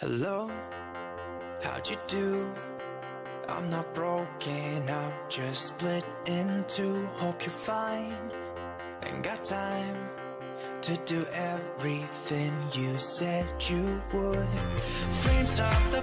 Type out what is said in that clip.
Hello, how'd you do? I'm not broken, I'm just split in two Hope you're fine, and got time To do everything you said you would Frames stop the